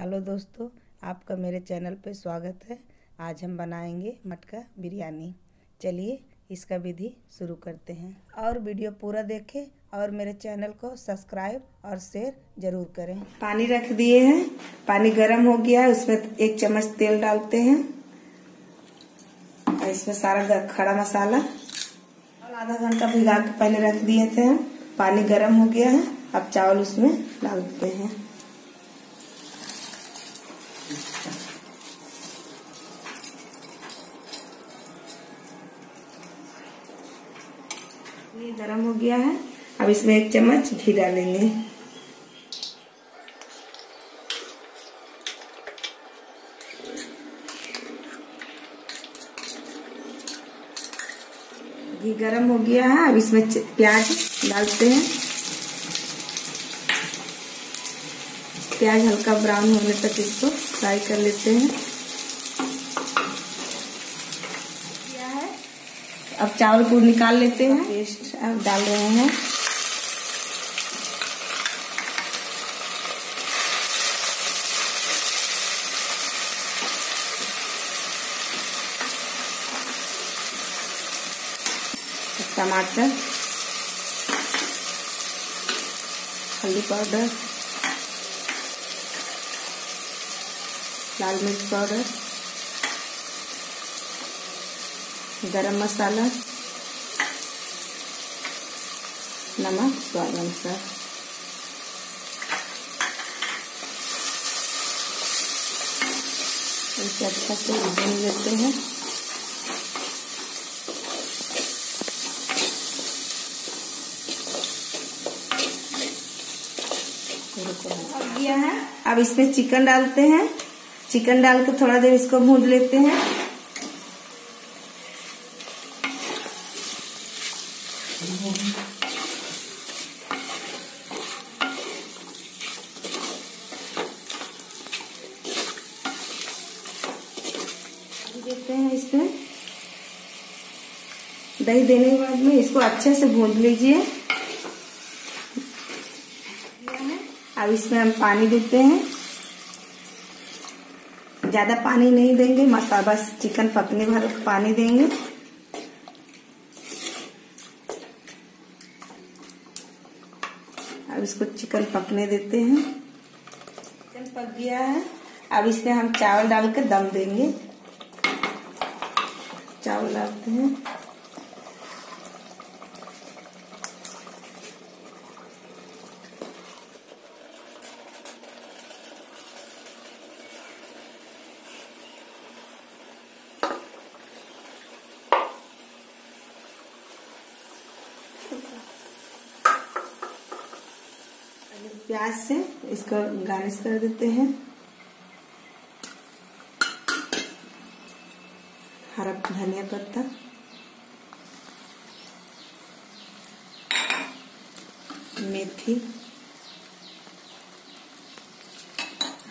Hello दोस्तों, आपका मेरे चैनल पे स्वागत है। आज हम बनाएँगे मटका बिरयानी। चलिए, इसका विधि शुरू करते हैं। और वीडियो पूरा देखें और मेरे चैनल को सब्सक्राइब और शेयर ज़रूर करें। पानी रख दिए हैं। पानी गर्म हो गया है, उसमें एक चम्मच तेल डालते हैं। और इसमें सारा खड़ा मसाला। और आधा घंटा भिगा के पहले रख दिए थे। पानी गर्म हो गया है, अब चावल उसमें डाल देते हैं। ये गरम हो गया है। अब इसमें एक चम्मच घी डालेंगे। घी गरम हो गया है। अब इसमें प्याज डालते हैं। प्याज हल्का ब्राउन होने तक इसको फ्राई कर लेते हैं। अब चावल को निकाल लेते हैं। पेस्ट अब डाल रहे हैं। टमाटर, हल्दी पाउडर, लाल मिर्च पाउडर। गरम मसाला नमक स्वाद अनुसार। इसे अच्छा से भून लेते हैं। अब इसमें चिकन डालते हैं। चिकन डाल के थोड़ा देर इसको भून लेते हैं। देते हैं इसमें। दही देने के बाद में इसको अच्छे से भून लीजिए। अब इसमें हम पानी देते हैं। ज़्यादा पानी नहीं देंगे, मसाला बस चिकन पकने भर पानी देंगे। अब इसको चिकन पकने देते हैं। चिकन पक गया है। अब इसमें हम चावल डाल के दम देंगे। चावल डालते हैं। प्याज से इसको गार्निश कर देते हैं। हरा धनिया पत्ता। मेथी।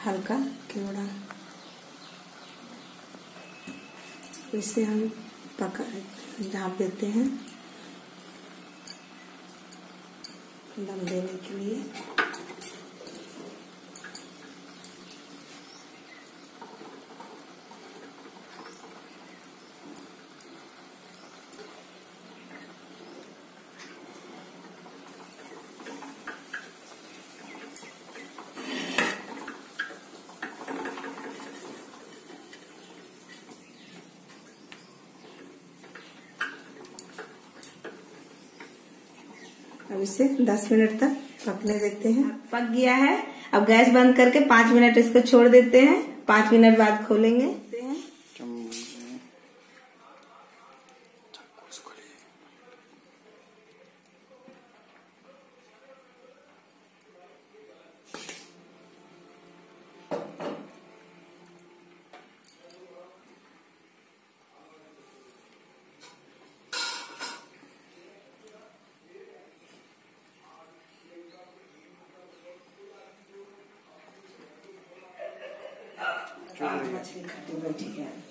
हल्का केवड़ा। इसे हम पका ढाप देते हैं। दम देने के लिए। अब इसे 10 मिनट तक पकने देते हैं। पक गया है। अब गैस बंद करके पाँच मिनट इसको छोड़ देते हैं। पाँच मिनट बाद खोलेंगे। I'm not me to cut the rope again.